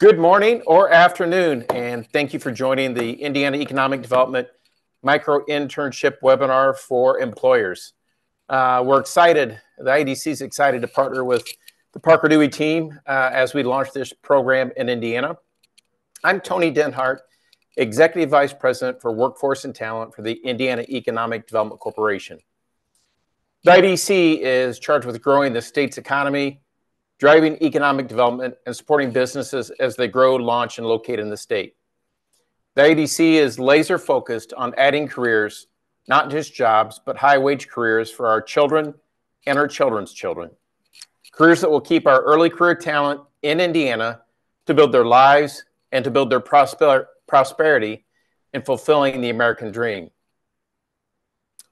Good morning or afternoon, and thank you for joining the Indiana Economic Development Micro Internship Webinar for Employers. Uh, we're excited, the IEDC is excited to partner with the Parker Dewey team uh, as we launch this program in Indiana. I'm Tony Denhart, Executive Vice President for Workforce and Talent for the Indiana Economic Development Corporation. The IEDC is charged with growing the state's economy driving economic development, and supporting businesses as they grow, launch, and locate in the state. The IEDC is laser focused on adding careers, not just jobs, but high wage careers for our children and our children's children. Careers that will keep our early career talent in Indiana to build their lives and to build their prosper prosperity in fulfilling the American dream.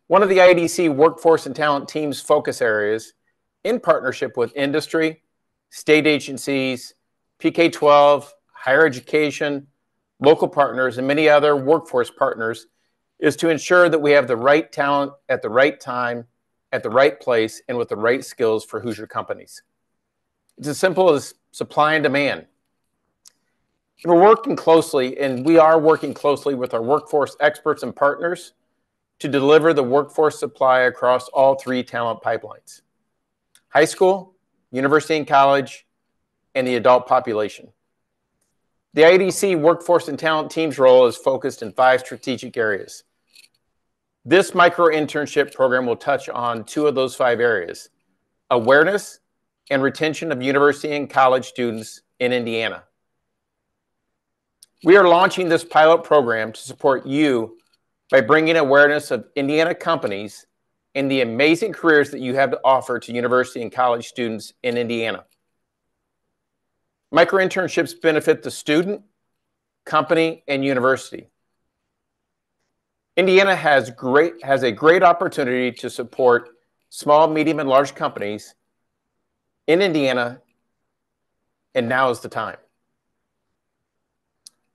One of the IEDC workforce and talent team's focus areas, in partnership with industry, state agencies, PK 12, higher education, local partners, and many other workforce partners is to ensure that we have the right talent at the right time, at the right place, and with the right skills for Hoosier companies. It's as simple as supply and demand. We're working closely, and we are working closely with our workforce experts and partners to deliver the workforce supply across all three talent pipelines high school, university and college, and the adult population. The IEDC workforce and talent team's role is focused in five strategic areas. This micro internship program will touch on two of those five areas awareness and retention of university and college students in Indiana. We are launching this pilot program to support you by bringing awareness of Indiana companies and the amazing careers that you have to offer to university and college students in Indiana. Micro internships benefit the student, company, and university. Indiana has great has a great opportunity to support small, medium, and large companies in Indiana, and now is the time.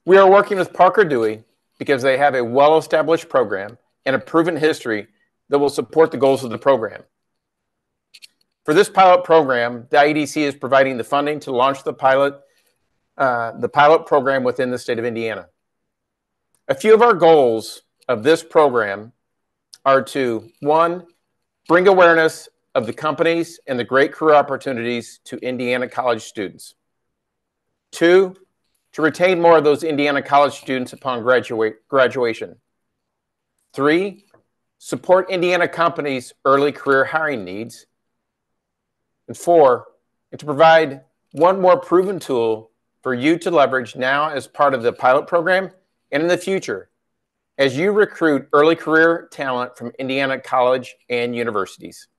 We are working with Parker Dewey because they have a well-established program and a proven history that will support the goals of the program. For this pilot program, the IEDC is providing the funding to launch the pilot, uh, the pilot program within the state of Indiana. A few of our goals of this program are to, one, bring awareness of the companies and the great career opportunities to Indiana college students. Two, to retain more of those Indiana college students upon graduate, graduation. Three, support Indiana companies' early career hiring needs. And four, and to provide one more proven tool for you to leverage now as part of the pilot program and in the future as you recruit early career talent from Indiana college and universities.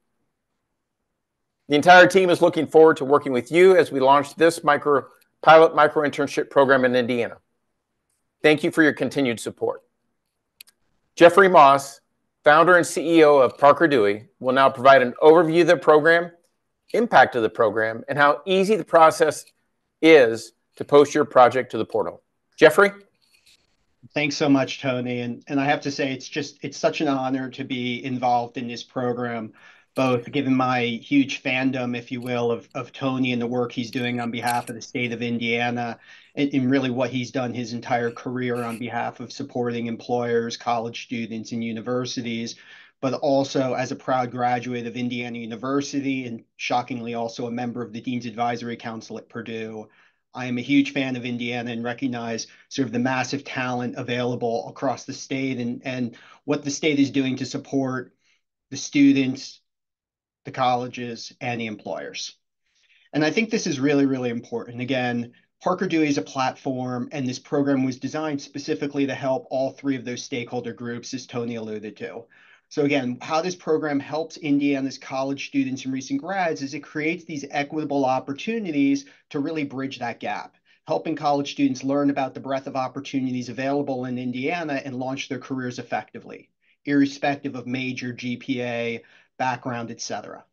The entire team is looking forward to working with you as we launch this micro pilot micro internship program in Indiana. Thank you for your continued support. Jeffrey Moss, founder and CEO of Parker Dewey, will now provide an overview of the program, impact of the program, and how easy the process is to post your project to the portal. Jeffrey? Thanks so much, Tony. And, and I have to say, it's just, it's such an honor to be involved in this program, both given my huge fandom, if you will, of, of Tony and the work he's doing on behalf of the state of Indiana, and, and really what he's done his entire career on behalf of supporting employers, college students, and universities, but also as a proud graduate of Indiana University and shockingly also a member of the Dean's Advisory Council at Purdue. I am a huge fan of Indiana and recognize sort of the massive talent available across the state and, and what the state is doing to support the students, the colleges, and the employers. And I think this is really, really important. Again, Parker Dewey is a platform, and this program was designed specifically to help all three of those stakeholder groups, as Tony alluded to. So again, how this program helps Indiana's college students and recent grads is it creates these equitable opportunities to really bridge that gap, helping college students learn about the breadth of opportunities available in Indiana and launch their careers effectively, irrespective of major GPA, background, et cetera.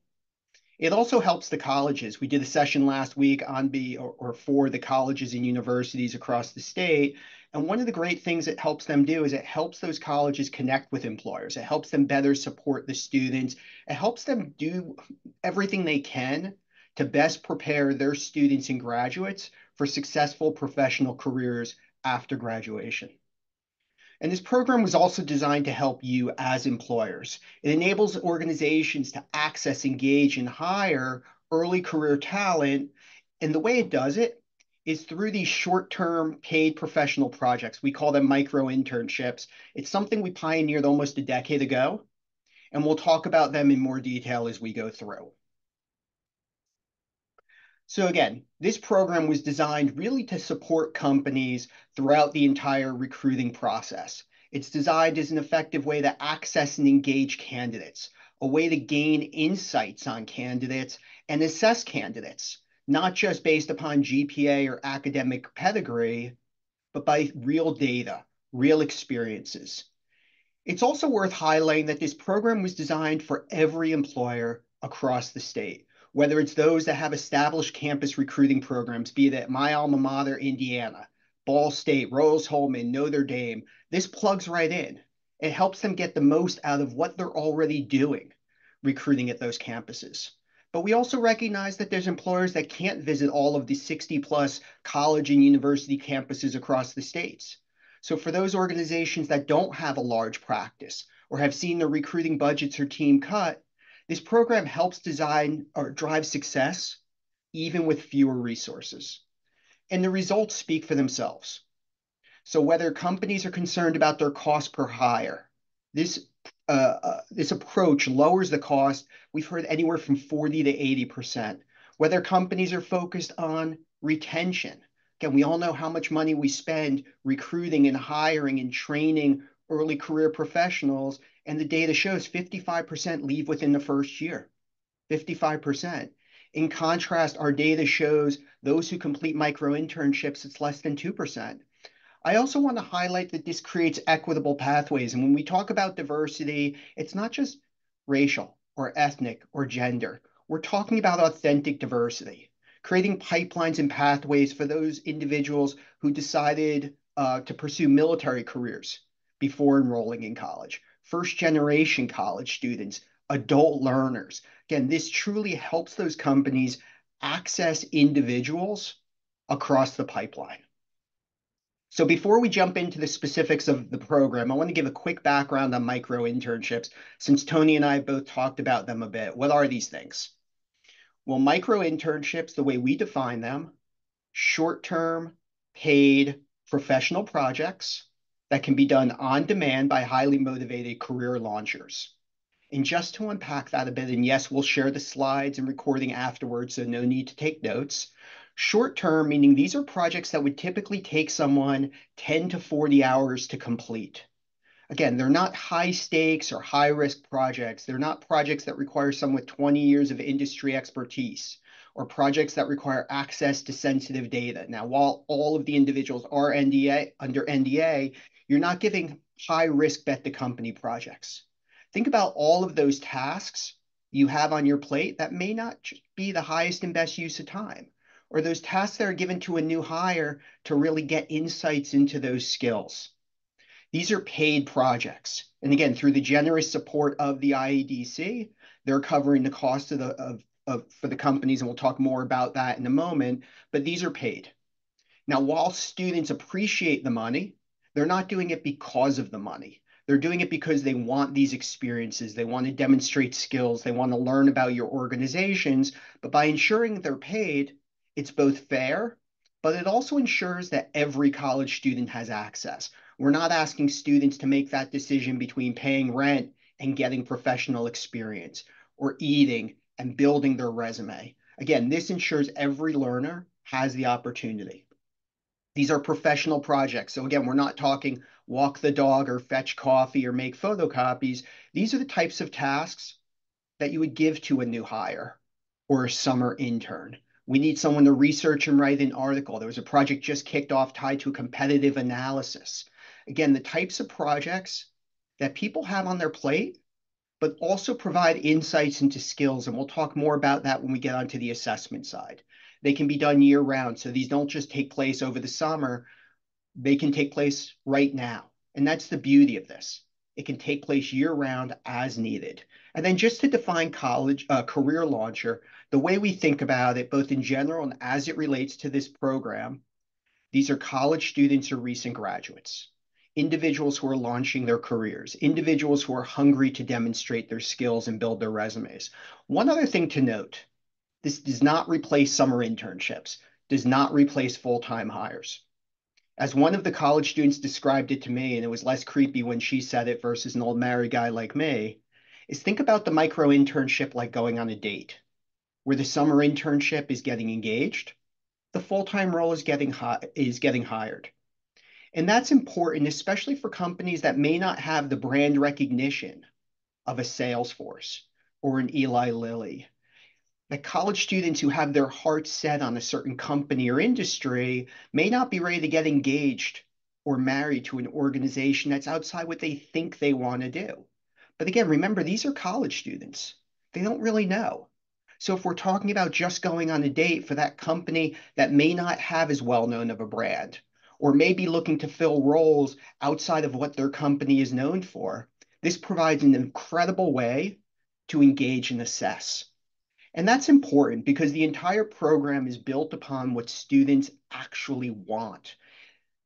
It also helps the colleges. We did a session last week on be or, or for the colleges and universities across the state. And one of the great things it helps them do is it helps those colleges connect with employers. It helps them better support the students. It helps them do everything they can to best prepare their students and graduates for successful professional careers after graduation. And this program was also designed to help you as employers. It enables organizations to access, engage, and hire early career talent. And the way it does it is through these short-term paid professional projects. We call them micro internships. It's something we pioneered almost a decade ago, and we'll talk about them in more detail as we go through. So again, this program was designed really to support companies throughout the entire recruiting process. It's designed as an effective way to access and engage candidates, a way to gain insights on candidates and assess candidates, not just based upon GPA or academic pedigree, but by real data, real experiences. It's also worth highlighting that this program was designed for every employer across the state whether it's those that have established campus recruiting programs, be it at my alma mater, Indiana, Ball State, Rose-Hulman, Notre Dame, this plugs right in. It helps them get the most out of what they're already doing, recruiting at those campuses. But we also recognize that there's employers that can't visit all of the 60 plus college and university campuses across the states. So for those organizations that don't have a large practice or have seen their recruiting budgets or team cut, this program helps design or drive success even with fewer resources. And the results speak for themselves. So whether companies are concerned about their cost per hire, this, uh, uh, this approach lowers the cost. We've heard anywhere from 40 to 80%. Whether companies are focused on retention, again, we all know how much money we spend recruiting and hiring and training early career professionals, and the data shows 55% leave within the first year. 55%. In contrast, our data shows those who complete micro internships, it's less than 2%. I also want to highlight that this creates equitable pathways. And when we talk about diversity, it's not just racial or ethnic or gender. We're talking about authentic diversity, creating pipelines and pathways for those individuals who decided uh, to pursue military careers, before enrolling in college, first generation college students, adult learners. Again, this truly helps those companies access individuals across the pipeline. So before we jump into the specifics of the program, I want to give a quick background on micro internships since Tony and I both talked about them a bit. What are these things? Well, micro internships, the way we define them, short-term paid professional projects that can be done on demand by highly motivated career launchers. And just to unpack that a bit, and yes, we'll share the slides and recording afterwards, so no need to take notes. Short term, meaning these are projects that would typically take someone 10 to 40 hours to complete. Again, they're not high stakes or high risk projects. They're not projects that require someone with 20 years of industry expertise or projects that require access to sensitive data. Now, while all of the individuals are NDA under NDA, you're not giving high risk bet the company projects. Think about all of those tasks you have on your plate that may not be the highest and best use of time, or those tasks that are given to a new hire to really get insights into those skills. These are paid projects. And again, through the generous support of the IEDC, they're covering the cost of the, of, of, for the companies, and we'll talk more about that in a moment, but these are paid. Now, while students appreciate the money, they're not doing it because of the money. They're doing it because they want these experiences. They want to demonstrate skills. They want to learn about your organizations. But by ensuring they're paid, it's both fair, but it also ensures that every college student has access. We're not asking students to make that decision between paying rent and getting professional experience or eating and building their resume. Again, this ensures every learner has the opportunity. These are professional projects. So again, we're not talking walk the dog or fetch coffee or make photocopies. These are the types of tasks that you would give to a new hire or a summer intern. We need someone to research and write an article. There was a project just kicked off tied to a competitive analysis. Again, the types of projects that people have on their plate, but also provide insights into skills. And we'll talk more about that when we get onto the assessment side. They can be done year round. So these don't just take place over the summer. They can take place right now. And that's the beauty of this. It can take place year-round as needed. And then just to define college uh, career launcher, the way we think about it, both in general and as it relates to this program, these are college students or recent graduates, individuals who are launching their careers, individuals who are hungry to demonstrate their skills and build their resumes. One other thing to note, this does not replace summer internships, does not replace full-time hires. As one of the college students described it to me, and it was less creepy when she said it versus an old married guy like me, is think about the micro internship like going on a date, where the summer internship is getting engaged, the full-time role is getting is getting hired. And that's important, especially for companies that may not have the brand recognition of a Salesforce or an Eli Lilly. That college students who have their hearts set on a certain company or industry may not be ready to get engaged or married to an organization that's outside what they think they want to do. But again, remember, these are college students. They don't really know. So if we're talking about just going on a date for that company that may not have as well known of a brand, or maybe looking to fill roles outside of what their company is known for, this provides an incredible way to engage and assess. And that's important because the entire program is built upon what students actually want.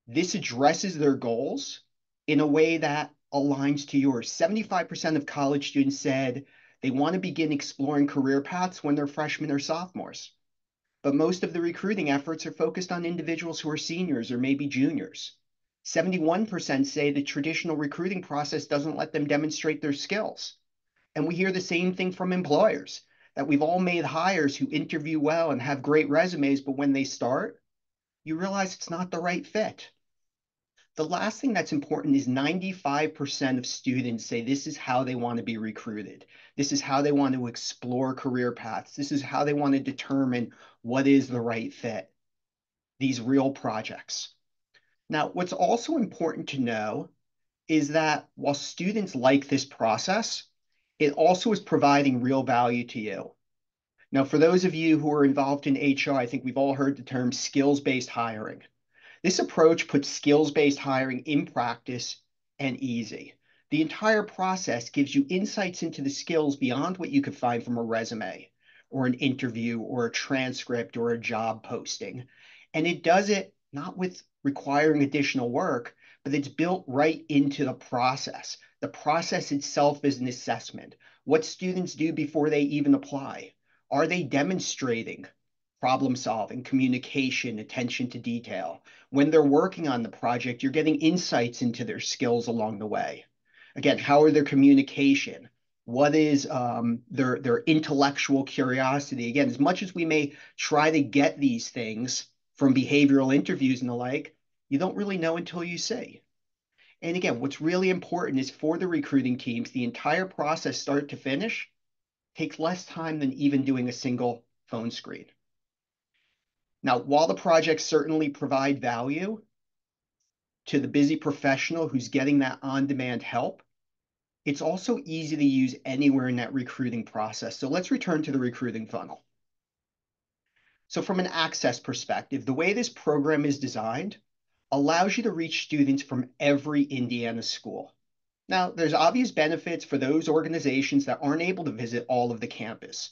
This addresses their goals in a way that aligns to yours. 75% of college students said they want to begin exploring career paths when they're freshmen or sophomores. But most of the recruiting efforts are focused on individuals who are seniors or maybe juniors. 71% say the traditional recruiting process doesn't let them demonstrate their skills. And we hear the same thing from employers that we've all made hires who interview well and have great resumes, but when they start, you realize it's not the right fit. The last thing that's important is 95% of students say this is how they want to be recruited. This is how they want to explore career paths. This is how they want to determine what is the right fit. These real projects. Now, what's also important to know is that while students like this process, it also is providing real value to you. Now, for those of you who are involved in HR, I think we've all heard the term skills-based hiring. This approach puts skills-based hiring in practice and easy. The entire process gives you insights into the skills beyond what you could find from a resume or an interview or a transcript or a job posting. And it does it not with requiring additional work, but it's built right into the process. The process itself is an assessment. What students do before they even apply. Are they demonstrating problem solving, communication, attention to detail. When they're working on the project, you're getting insights into their skills along the way. Again, how are their communication? What is um, their, their intellectual curiosity? Again, as much as we may try to get these things from behavioral interviews and the like, you don't really know until you see. And again, what's really important is for the recruiting teams, the entire process, start to finish, takes less time than even doing a single phone screen. Now, while the projects certainly provide value to the busy professional who's getting that on-demand help, it's also easy to use anywhere in that recruiting process. So let's return to the recruiting funnel. So from an access perspective, the way this program is designed allows you to reach students from every Indiana school. Now, there's obvious benefits for those organizations that aren't able to visit all of the campus.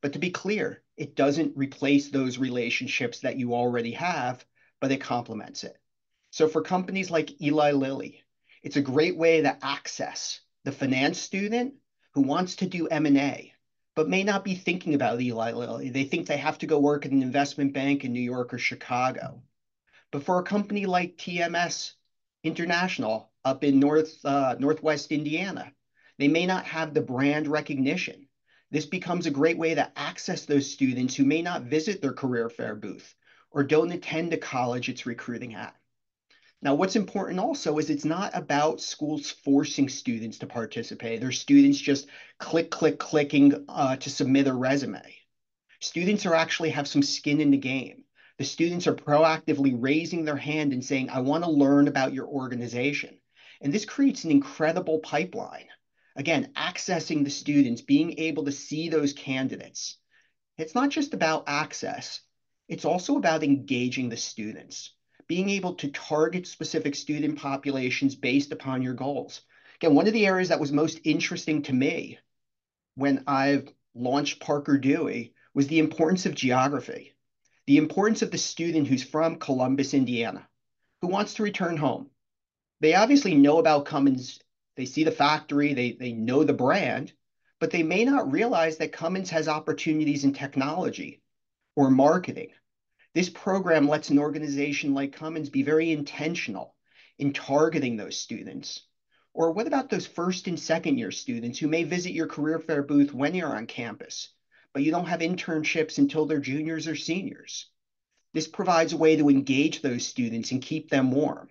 But to be clear, it doesn't replace those relationships that you already have, but it complements it. So for companies like Eli Lilly, it's a great way to access the finance student who wants to do M&A, but may not be thinking about Eli Lilly. They think they have to go work at an investment bank in New York or Chicago. But for a company like TMS International up in North uh, Northwest Indiana, they may not have the brand recognition this becomes a great way to access those students who may not visit their career fair booth or don't attend the college it's recruiting at. Now, what's important also is it's not about schools forcing students to participate. There's students just click, click, clicking uh, to submit a resume. Students are actually have some skin in the game. The students are proactively raising their hand and saying, I want to learn about your organization. And this creates an incredible pipeline again, accessing the students, being able to see those candidates. It's not just about access, it's also about engaging the students, being able to target specific student populations based upon your goals. Again, one of the areas that was most interesting to me when I've launched Parker Dewey was the importance of geography, the importance of the student who's from Columbus, Indiana, who wants to return home. They obviously know about Cummins. They see the factory, they, they know the brand, but they may not realize that Cummins has opportunities in technology or marketing. This program lets an organization like Cummins be very intentional in targeting those students or what about those first and second year students who may visit your career fair booth when you're on campus, but you don't have internships until they're juniors or seniors? This provides a way to engage those students and keep them warm.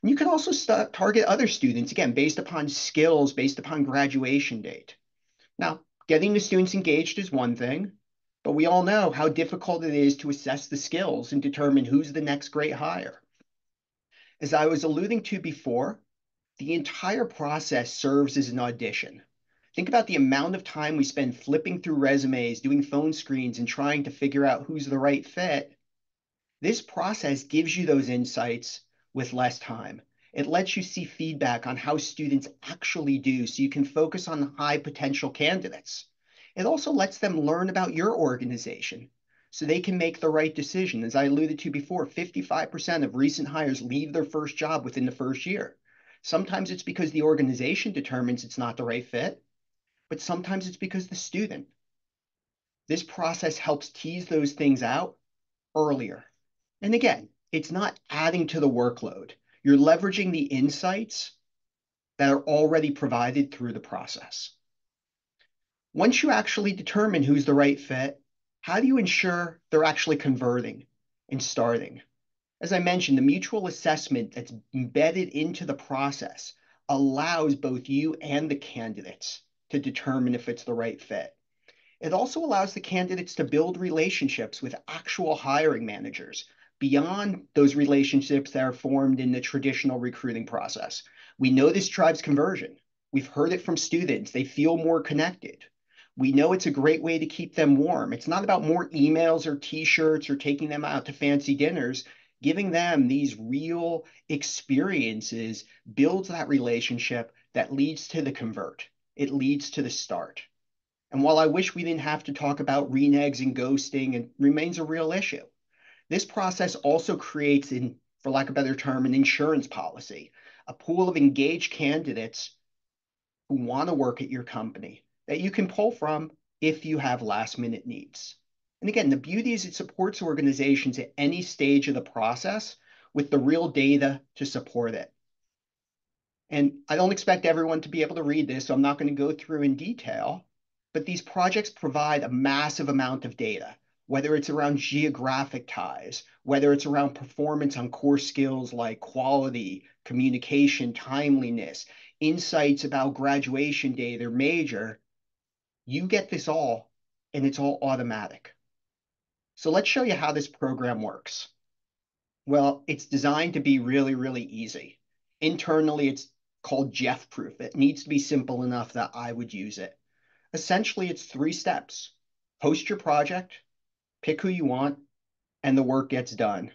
And you can also start, target other students, again, based upon skills, based upon graduation date. Now, getting the students engaged is one thing, but we all know how difficult it is to assess the skills and determine who's the next great hire. As I was alluding to before, the entire process serves as an audition. Think about the amount of time we spend flipping through resumes, doing phone screens, and trying to figure out who's the right fit. This process gives you those insights with less time. It lets you see feedback on how students actually do so you can focus on high potential candidates. It also lets them learn about your organization so they can make the right decision. As I alluded to before, 55% of recent hires leave their first job within the first year. Sometimes it's because the organization determines it's not the right fit, but sometimes it's because the student. This process helps tease those things out earlier. And again, it's not adding to the workload. You're leveraging the insights that are already provided through the process. Once you actually determine who's the right fit, how do you ensure they're actually converting and starting? As I mentioned, the mutual assessment that's embedded into the process allows both you and the candidates to determine if it's the right fit. It also allows the candidates to build relationships with actual hiring managers beyond those relationships that are formed in the traditional recruiting process. We know this drives conversion. We've heard it from students. They feel more connected. We know it's a great way to keep them warm. It's not about more emails or t-shirts or taking them out to fancy dinners giving them these real experiences builds that relationship that leads to the convert. It leads to the start. And while I wish we didn't have to talk about renegs and ghosting, it remains a real issue. This process also creates, in, for lack of a better term, an insurance policy, a pool of engaged candidates who want to work at your company that you can pull from if you have last minute needs. And again, the beauty is it supports organizations at any stage of the process with the real data to support it. And I don't expect everyone to be able to read this, so I'm not going to go through in detail, but these projects provide a massive amount of data, whether it's around geographic ties, whether it's around performance on core skills like quality, communication, timeliness, insights about graduation day, their major, you get this all, and it's all automatic. So let's show you how this program works. Well, it's designed to be really, really easy. Internally, it's called Jeff Proof. It needs to be simple enough that I would use it. Essentially, it's three steps. Post your project, pick who you want, and the work gets done.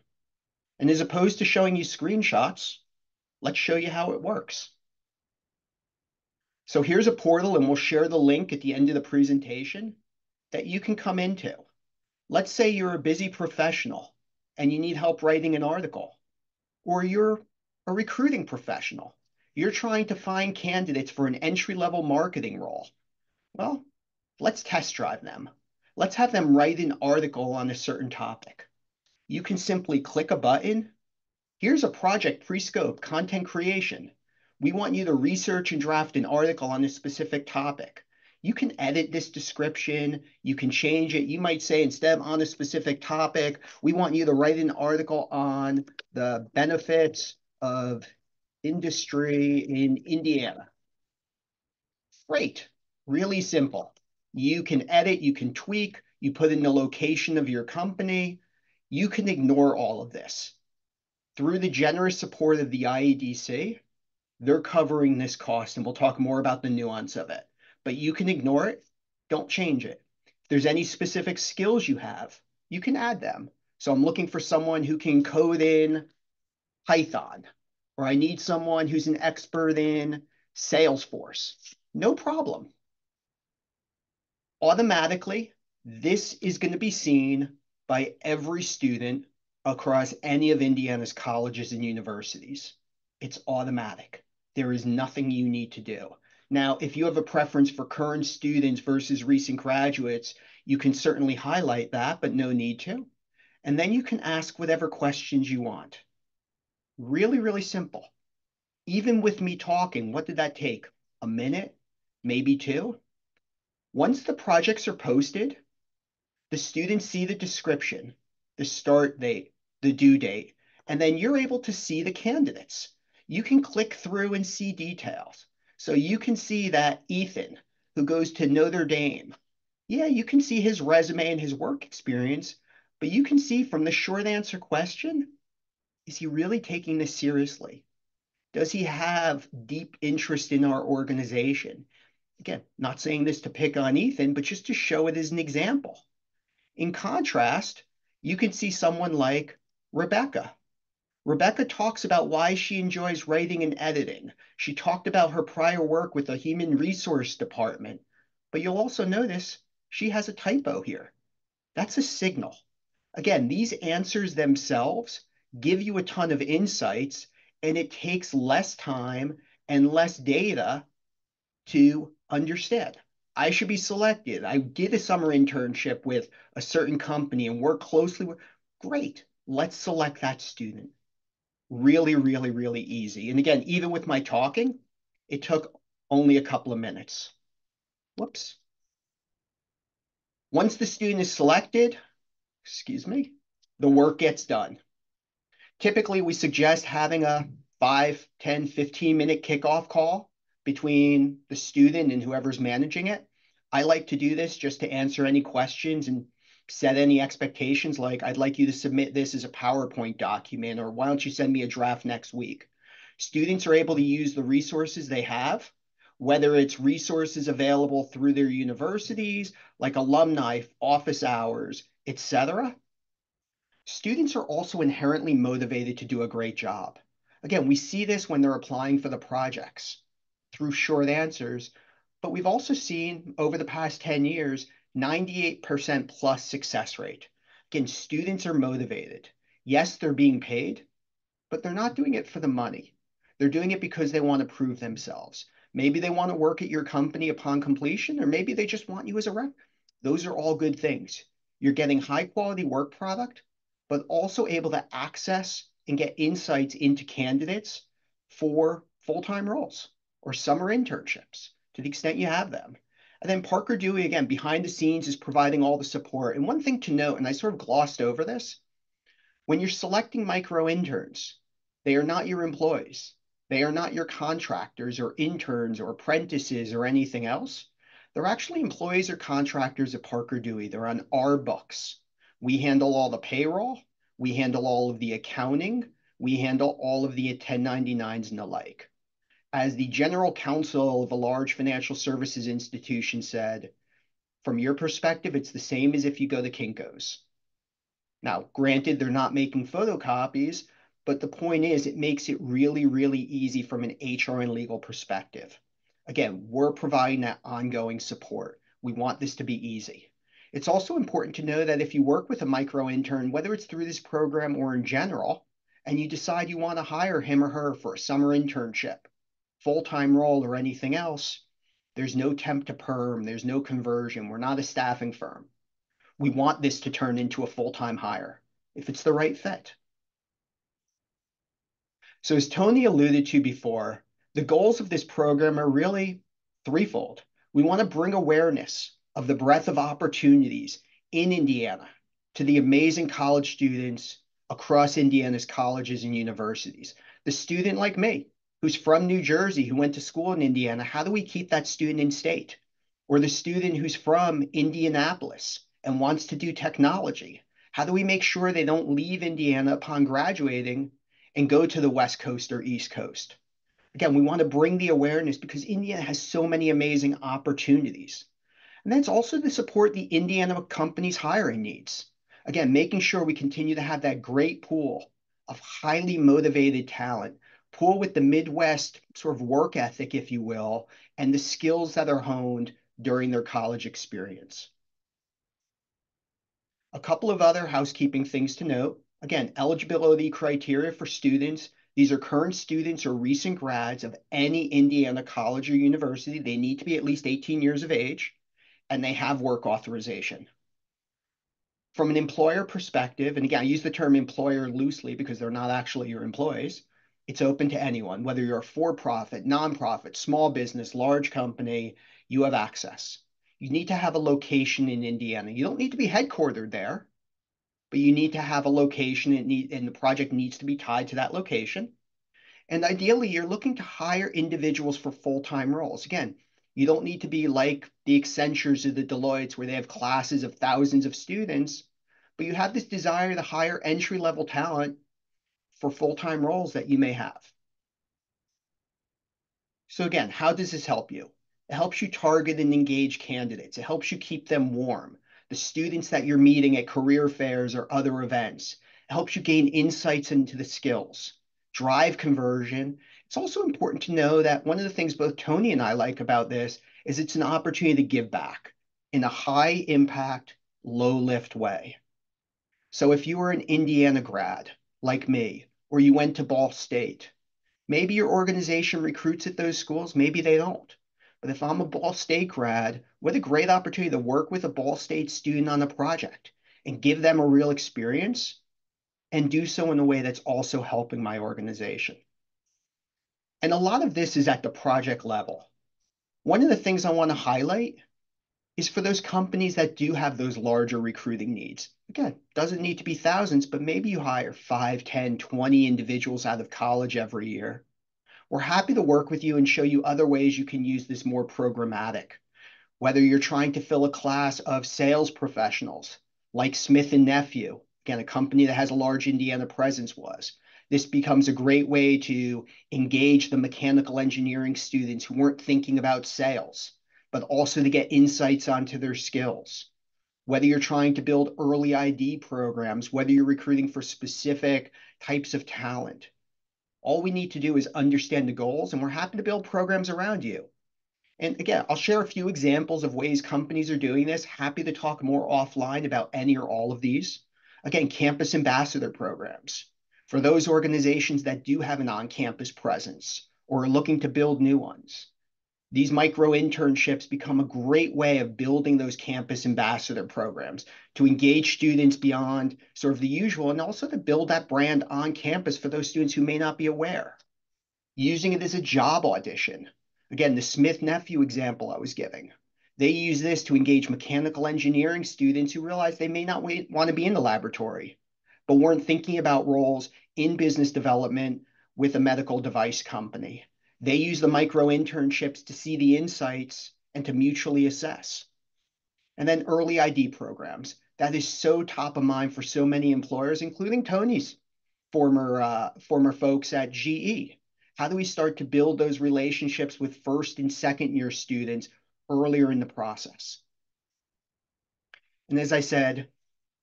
And as opposed to showing you screenshots, let's show you how it works. So here's a portal, and we'll share the link at the end of the presentation that you can come into. Let's say you're a busy professional and you need help writing an article, or you're a recruiting professional. You're trying to find candidates for an entry level marketing role. Well, let's test drive them. Let's have them write an article on a certain topic. You can simply click a button. Here's a project pre-scope, content creation. We want you to research and draft an article on a specific topic you can edit this description. You can change it. You might say instead of on a specific topic, we want you to write an article on the benefits of industry in Indiana. Great, really simple. You can edit, you can tweak, you put in the location of your company. You can ignore all of this. Through the generous support of the IEDC, they're covering this cost, and we'll talk more about the nuance of it but you can ignore it. Don't change it. If there's any specific skills you have, you can add them. So I'm looking for someone who can code in Python, or I need someone who's an expert in Salesforce. No problem. Automatically, this is going to be seen by every student across any of Indiana's colleges and universities. It's automatic. There is nothing you need to do. Now, if you have a preference for current students versus recent graduates, you can certainly highlight that, but no need to. And then you can ask whatever questions you want. Really, really simple. Even with me talking, what did that take? A minute, maybe two? Once the projects are posted, the students see the description, the start date, the due date, and then you're able to see the candidates. You can click through and see details. So you can see that Ethan, who goes to Notre Dame, yeah, you can see his resume and his work experience, but you can see from the short answer question, is he really taking this seriously? Does he have deep interest in our organization? Again, not saying this to pick on Ethan, but just to show it as an example. In contrast, you can see someone like Rebecca. Rebecca talks about why she enjoys writing and editing. She talked about her prior work with the human resource department. But you'll also notice she has a typo here. That's a signal. Again, these answers themselves give you a ton of insights, and it takes less time and less data to understand. I should be selected. I did a summer internship with a certain company and work closely with. Great. Let's select that student. Really, really, really easy. And again, even with my talking, it took only a couple of minutes. Whoops. Once the student is selected, excuse me, the work gets done. Typically, we suggest having a 5, 10, 15 minute kickoff call between the student and whoever's managing it. I like to do this just to answer any questions and set any expectations like I'd like you to submit this as a PowerPoint document or why don't you send me a draft next week. Students are able to use the resources they have, whether it's resources available through their universities like alumni, office hours, etc. Students are also inherently motivated to do a great job. Again, we see this when they're applying for the projects through short answers, but we've also seen over the past 10 years, 98% plus success rate. Again, students are motivated. Yes, they're being paid, but they're not doing it for the money. They're doing it because they want to prove themselves. Maybe they want to work at your company upon completion, or maybe they just want you as a rep. Those are all good things. You're getting high quality work product, but also able to access and get insights into candidates for full time roles or summer internships to the extent you have them. And then Parker Dewey, again, behind the scenes is providing all the support. And one thing to note, and I sort of glossed over this, when you're selecting micro interns, they are not your employees. They are not your contractors or interns or apprentices or anything else. They're actually employees or contractors at Parker Dewey. They're on our books. We handle all the payroll. We handle all of the accounting. We handle all of the 1099s and the like as the general counsel of a large financial services institution said, from your perspective, it's the same as if you go to Kinko's. Now, granted, they're not making photocopies, but the point is it makes it really, really easy from an HR and legal perspective. Again, we're providing that ongoing support. We want this to be easy. It's also important to know that if you work with a micro intern, whether it's through this program or in general, and you decide you want to hire him or her for a summer internship, full-time role or anything else, there's no temp to perm, there's no conversion. We're not a staffing firm. We want this to turn into a full-time hire if it's the right fit. So as Tony alluded to before, the goals of this program are really threefold. We want to bring awareness of the breadth of opportunities in Indiana to the amazing college students across Indiana's colleges and universities. The student like me who's from New Jersey, who went to school in Indiana, how do we keep that student in state? Or the student who's from Indianapolis and wants to do technology, how do we make sure they don't leave Indiana upon graduating and go to the West Coast or East Coast? Again, we want to bring the awareness because Indiana has so many amazing opportunities. And that's also to support the Indiana companies' hiring needs. Again, making sure we continue to have that great pool of highly motivated talent pool with the Midwest sort of work ethic, if you will, and the skills that are honed during their college experience. A couple of other housekeeping things to note. Again, eligibility criteria for students. These are current students or recent grads of any Indiana college or university. They need to be at least 18 years of age, and they have work authorization. From an employer perspective, and again, I use the term employer loosely because they're not actually your employees, it's open to anyone, whether you're a for-profit, nonprofit, small business, large company, you have access. You need to have a location in Indiana. You don't need to be headquartered there, but you need to have a location and, and the project needs to be tied to that location. And ideally, you're looking to hire individuals for full-time roles. Again, you don't need to be like the Accentures or the Deloittes where they have classes of thousands of students but you have this desire to hire entry level talent for full time roles that you may have. So, again, how does this help you? It helps you target and engage candidates, it helps you keep them warm. The students that you're meeting at career fairs or other events, it helps you gain insights into the skills, drive conversion. It's also important to know that one of the things both Tony and I like about this is it's an opportunity to give back in a high impact, low lift way. So if you were an Indiana grad like me, or you went to Ball State, maybe your organization recruits at those schools, maybe they don't. But if I'm a Ball State grad, what a great opportunity to work with a Ball State student on a project and give them a real experience and do so in a way that's also helping my organization. And a lot of this is at the project level. One of the things I want to highlight is for those companies that do have those larger recruiting needs. Again, doesn't need to be thousands, but maybe you hire 5, 10, 20 individuals out of college every year. We're happy to work with you and show you other ways you can use this more programmatic. Whether you're trying to fill a class of sales professionals like Smith and Nephew, again, a company that has a large Indiana presence was. This becomes a great way to engage the mechanical engineering students who weren't thinking about sales but also to get insights onto their skills. Whether you're trying to build early ID programs, whether you're recruiting for specific types of talent, all we need to do is understand the goals, and we're happy to build programs around you. And again, I'll share a few examples of ways companies are doing this. Happy to talk more offline about any or all of these. Again, campus ambassador programs for those organizations that do have an on campus presence or are looking to build new ones. These micro internships become a great way of building those campus ambassador programs to engage students beyond sort of the usual and also to build that brand on campus for those students who may not be aware. Using it as a job audition. Again, the Smith nephew example I was giving. They use this to engage mechanical engineering students who realize they may not want to be in the laboratory, but weren't thinking about roles in business development with a medical device company. They use the micro internships to see the insights and to mutually assess. And then early ID programs. That is so top of mind for so many employers, including Tony's former uh, former folks at GE. How do we start to build those relationships with first and second year students earlier in the process? And as I said,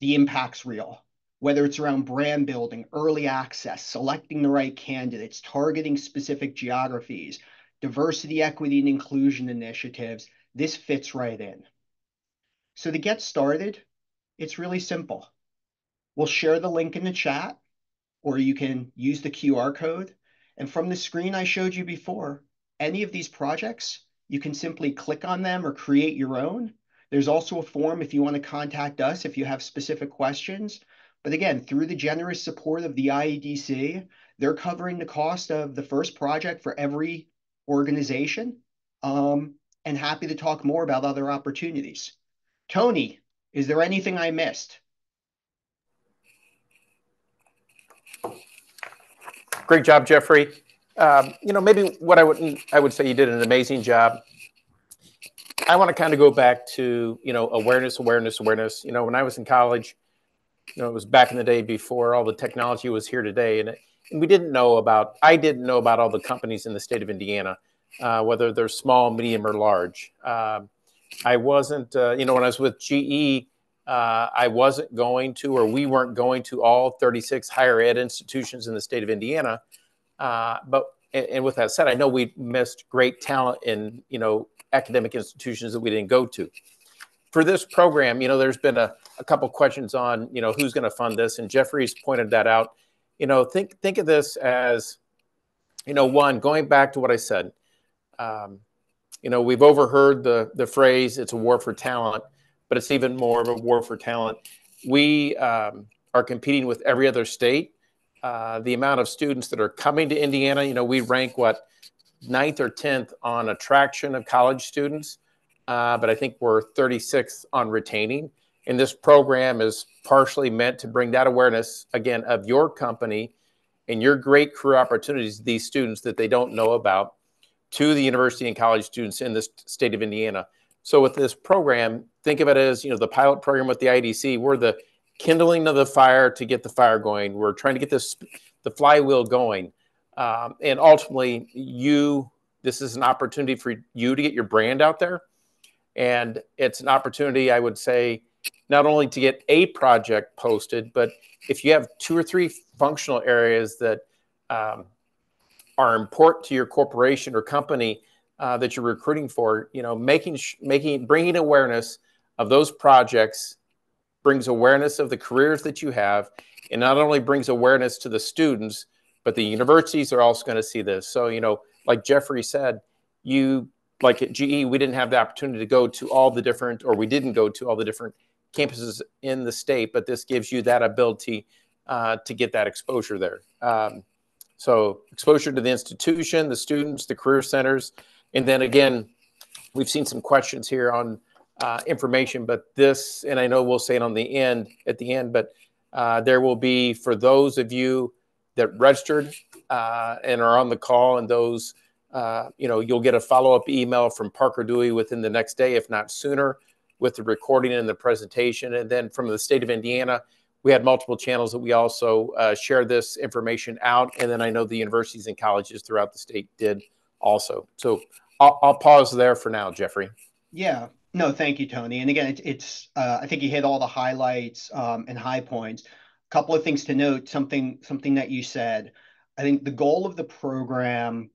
the impact's real whether it's around brand building, early access, selecting the right candidates, targeting specific geographies, diversity, equity, and inclusion initiatives, this fits right in. So to get started, it's really simple. We'll share the link in the chat, or you can use the QR code. And from the screen I showed you before, any of these projects, you can simply click on them or create your own. There's also a form if you want to contact us if you have specific questions. But again, through the generous support of the IEDC, they're covering the cost of the first project for every organization. Um, and happy to talk more about other opportunities. Tony, is there anything I missed? Great job, Jeffrey. Um, you know, maybe what I would I would say you did an amazing job. I want to kind of go back to you know awareness, awareness, awareness. You know, when I was in college, you know, it was back in the day before all the technology was here today, and, it, and we didn't know about. I didn't know about all the companies in the state of Indiana, uh, whether they're small, medium, or large. Uh, I wasn't, uh, you know, when I was with GE, uh, I wasn't going to, or we weren't going to all 36 higher ed institutions in the state of Indiana. Uh, but and, and, with that said, I know we missed great talent in you know academic institutions that we didn't go to. For this program, you know, there's been a, a couple questions on you know who's going to fund this, and Jeffrey's pointed that out. You know, think think of this as, you know, one going back to what I said. Um, you know, we've overheard the the phrase "it's a war for talent," but it's even more of a war for talent. We um, are competing with every other state. Uh, the amount of students that are coming to Indiana, you know, we rank what ninth or tenth on attraction of college students, uh, but I think we're 36th on retaining. And this program is partially meant to bring that awareness again of your company and your great career opportunities these students that they don't know about to the university and college students in the state of Indiana. So with this program, think of it as you know the pilot program with the IDC. We're the kindling of the fire to get the fire going. We're trying to get this the flywheel going, um, and ultimately, you this is an opportunity for you to get your brand out there, and it's an opportunity I would say not only to get a project posted, but if you have two or three functional areas that um, are important to your corporation or company uh, that you're recruiting for, you know, making making bringing awareness of those projects brings awareness of the careers that you have, and not only brings awareness to the students, but the universities are also going to see this. So, you know, like Jeffrey said, you like at GE, we didn't have the opportunity to go to all the different, or we didn't go to all the different campuses in the state, but this gives you that ability uh, to get that exposure there. Um, so exposure to the institution, the students, the career centers, and then again, we've seen some questions here on uh, information, but this, and I know we'll say it on the end, at the end, but uh, there will be for those of you that registered uh, and are on the call, and those, uh, you know, you'll get a follow-up email from Parker Dewey within the next day, if not sooner, with the recording and the presentation. And then from the state of Indiana, we had multiple channels that we also uh, shared this information out. And then I know the universities and colleges throughout the state did also. So I'll, I'll pause there for now, Jeffrey. Yeah. No, thank you, Tony. And again, it, it's uh, I think you hit all the highlights um, and high points. A couple of things to note. Something something that you said. I think the goal of the program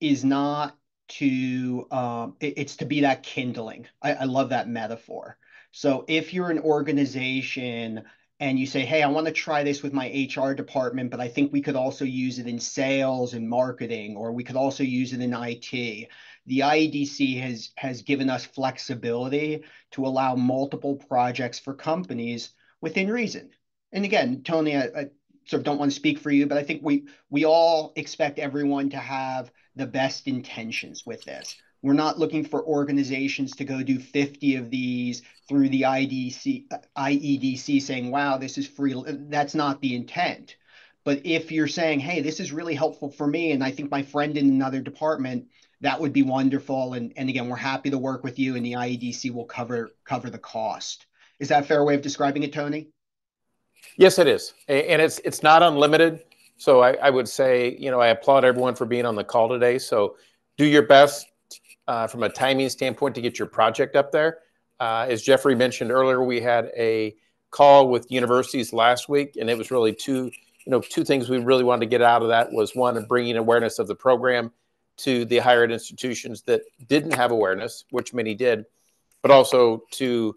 is not to um, it, it's to be that kindling. I, I love that metaphor. So if you're an organization and you say, hey, I want to try this with my HR department, but I think we could also use it in sales and marketing, or we could also use it in IT. The IEDC has, has given us flexibility to allow multiple projects for companies within reason. And again, Tony, I, I sort of don't want to speak for you, but I think we we all expect everyone to have the best intentions with this. We're not looking for organizations to go do 50 of these through the IDC, uh, IEDC saying, wow, this is free. That's not the intent. But if you're saying, hey, this is really helpful for me, and I think my friend in another department, that would be wonderful. And, and again, we're happy to work with you, and the IEDC will cover cover the cost. Is that a fair way of describing it, Tony? Yes, it is, and it's it's not unlimited. So I, I would say, you know, I applaud everyone for being on the call today. So do your best uh, from a timing standpoint to get your project up there. Uh, as Jeffrey mentioned earlier, we had a call with universities last week, and it was really two, you know, two things we really wanted to get out of that was one, bringing awareness of the program to the higher ed institutions that didn't have awareness, which many did, but also to,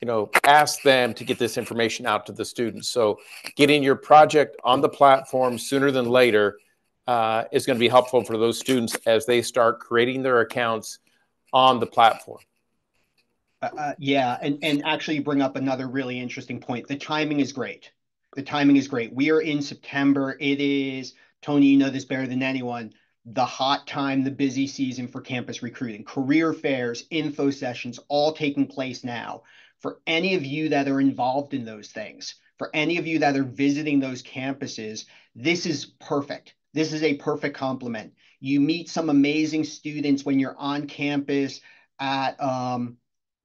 you know, ask them to get this information out to the students. So getting your project on the platform sooner than later uh, is going to be helpful for those students as they start creating their accounts on the platform. Uh, uh, yeah, and, and actually bring up another really interesting point. The timing is great. The timing is great. We are in September. It is, Tony, you know this better than anyone, the hot time, the busy season for campus recruiting. Career fairs, info sessions, all taking place now. For any of you that are involved in those things, for any of you that are visiting those campuses, this is perfect this is a perfect complement. You meet some amazing students when you're on campus at, um,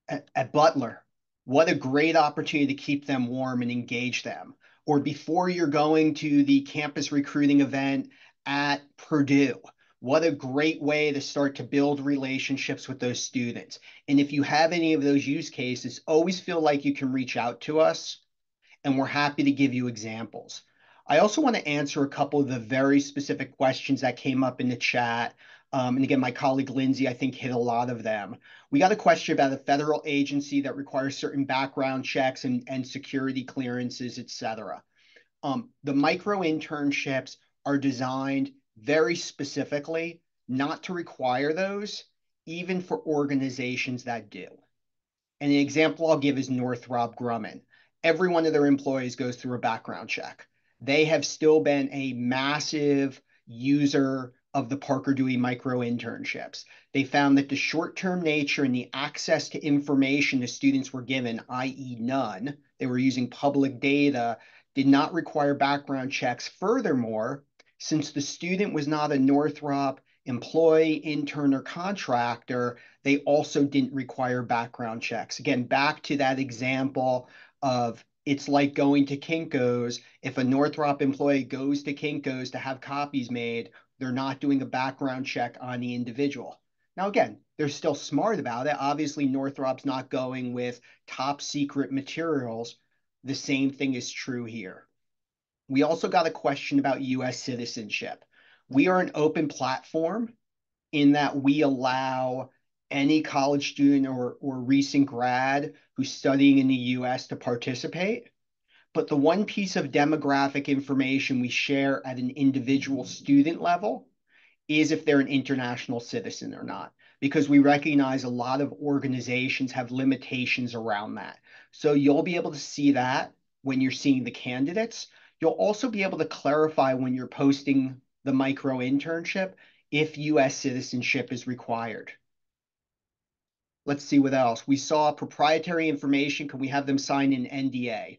at, at Butler. What a great opportunity to keep them warm and engage them. Or before you're going to the campus recruiting event at Purdue. What a great way to start to build relationships with those students. And if you have any of those use cases, always feel like you can reach out to us and we're happy to give you examples. I also want to answer a couple of the very specific questions that came up in the chat. Um, and again, my colleague Lindsay, I think, hit a lot of them. We got a question about a federal agency that requires certain background checks and, and security clearances, et cetera. Um, the micro internships are designed very specifically not to require those, even for organizations that do. And the example I'll give is Northrop Grumman. Every one of their employees goes through a background check. They have still been a massive user of the Parker Dewey micro internships. They found that the short term nature and the access to information the students were given, i.e., none, they were using public data, did not require background checks. Furthermore, since the student was not a Northrop employee, intern, or contractor, they also didn't require background checks. Again, back to that example of it's like going to Kinko's. If a Northrop employee goes to Kinko's to have copies made, they're not doing a background check on the individual. Now, again, they're still smart about it. Obviously, Northrop's not going with top secret materials. The same thing is true here. We also got a question about US citizenship. We are an open platform in that we allow any college student or, or recent grad who's studying in the US to participate. But the one piece of demographic information we share at an individual student level is if they're an international citizen or not, because we recognize a lot of organizations have limitations around that. So you'll be able to see that when you're seeing the candidates. You'll also be able to clarify when you're posting the micro internship if US citizenship is required. Let's see what else. We saw proprietary information. Can we have them sign an NDA?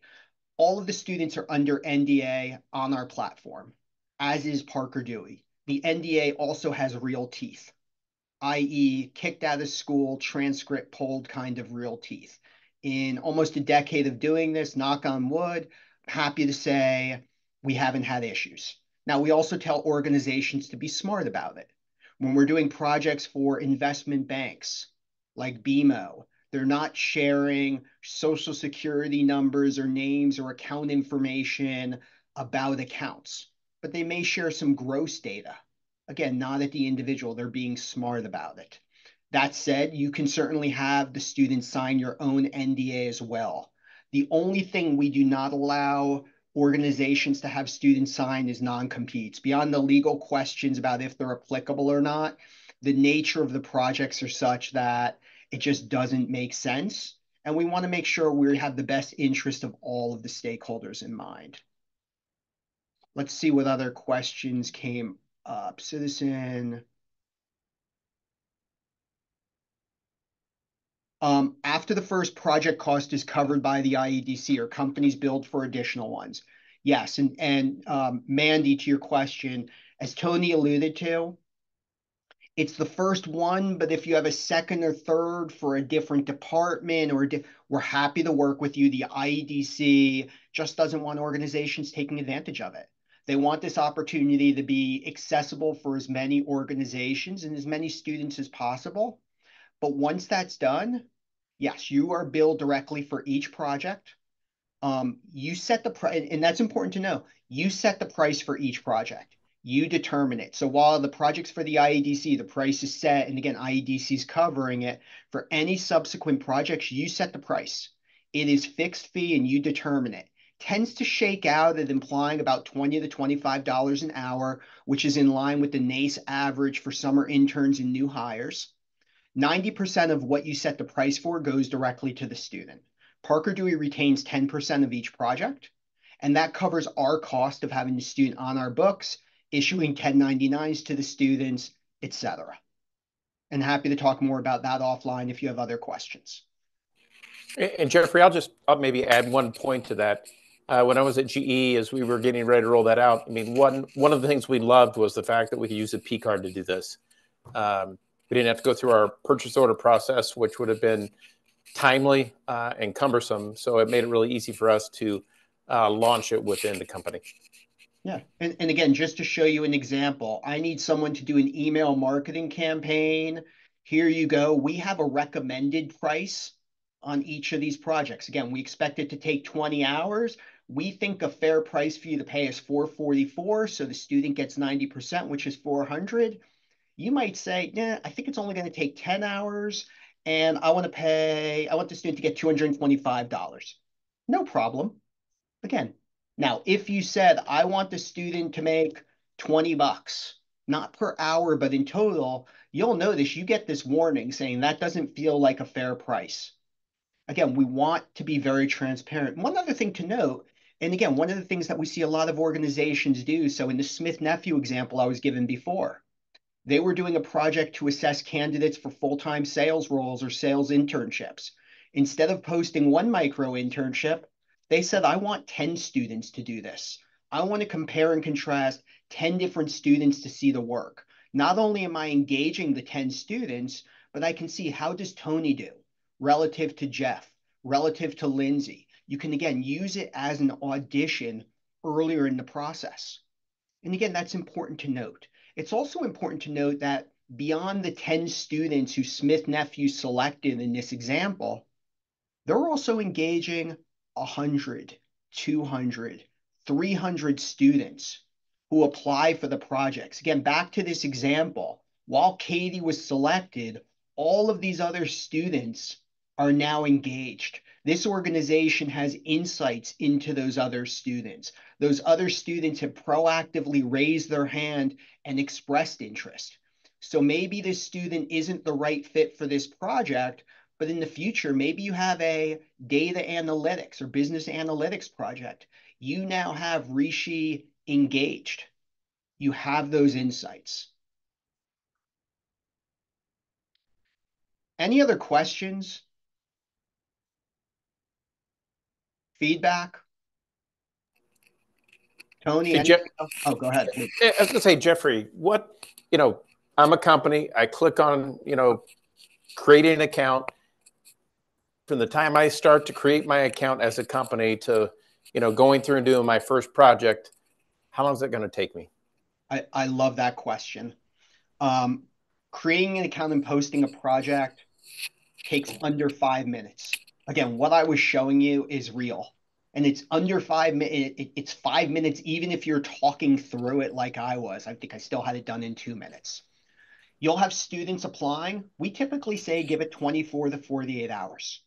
all of the students are under NDA on our platform, as is Parker Dewey. The NDA also has real teeth, i.e., kicked out of school, transcript pulled kind of real teeth. In almost a decade of doing this, knock on wood, happy to say we haven't had issues. Now, we also tell organizations to be smart about it. When we're doing projects for investment banks like BMO, they're not sharing social security numbers or names or account information about accounts, but they may share some gross data. Again, not at the individual, they're being smart about it. That said, you can certainly have the student sign your own NDA as well. The only thing we do not allow organizations to have students sign is non-competes. Beyond the legal questions about if they're applicable or not, the nature of the projects are such that it just doesn't make sense. And we want to make sure we have the best interest of all of the stakeholders in mind. Let's see what other questions came up. Citizen. After the first project cost is covered by the IEDC, or companies build for additional ones? Yes, and, um, Mandy, to your question, as Tony alluded to, it's the first one, but if you have a second or third for a different department or we're happy to work with you. The IEDC just doesn't want organizations taking advantage of it. They want this opportunity to be accessible for as many organizations and as many students as possible. But once that's done, yes, you are billed directly for each project. Um, you set the price, and that's important to know. You set the price for each project you determine it. So while the project's for the IEDC, the price is set, and again, IEDC is covering it, for any subsequent projects, you set the price. It is fixed fee and you determine it. Tends to shake out at implying about 20 to $25 an hour, which is in line with the NACE average for summer interns and new hires. 90% of what you set the price for goes directly to the student. Parker Dewey retains 10% of each project, and that covers our cost of having the student on our books issuing 1099s to the students, etc. And happy to talk more about that offline if you have other questions. And Jeffrey, I'll just I'll maybe add one point to that. Uh, when I was at GE, as we were getting ready to roll that out, I mean, one one of the things we loved was the fact that we could use a P card to do this. Um, we didn't have to go through our purchase order process, which would have been timely uh, and cumbersome. So it made it really easy for us to uh, launch it within the company. Yeah. And, and again, just to show you an example, I need someone to do an email marketing campaign. Here you go. We have a recommended price on each of these projects. Again, we expect it to take 20 hours. we think a fair price for you to pay is 444 so the student gets 90% which is 400 you might say yeah i think it's only going to take 10 hours and i want to pay i want the student to get $225 no problem. Again now if you said i want the student to make 20 bucks not per hour but in total you'll notice you get this warning saying that doesn't feel like a fair price. Again we want to be very transparent. One other thing to note and again, one of the things that we see a lot of organizations do, so in the Smith Nephew example I was given before, they were doing a project to assess candidates for full-time sales roles or sales internships. Instead of posting one micro internship, they said, I want 10 students to do this. I want to compare and contrast 10 different students to see the work. Not only am I engaging the 10 students, but I can see how does Tony do relative to Jeff, relative to Lindsay, you can again use it as an audition earlier in the process. And again, that's important to note. It's also important to note that beyond the 10 students who Smith Nephew selected in this example, they're also engaging 100, 200, 300 students who apply for the projects. Again, back to this example, while Katie was selected, all of these other students are now engaged. This organization has insights into those other students. Those other students have proactively raised their hand and expressed interest. So maybe this student isn't the right fit for this project, but in the future, maybe you have a data analytics or business analytics project. You now have Rishi engaged. You have those insights. Any other questions? feedback? Tony, hey, Jeff, oh, go ahead. I was going to say, Jeffrey, what, you know, I'm a company. I click on, you know, creating an account. From the time I start to create my account as a company to, you know, going through and doing my first project, how long is it going to take me? I, I love that question. Um, creating an account and posting a project takes under five minutes again, what I was showing you is real. And it's under five minutes. It's five minutes, even if you're talking through it like I was. I think I still had it done in two minutes. You'll have students applying. We typically say give it 24 to 48 hours.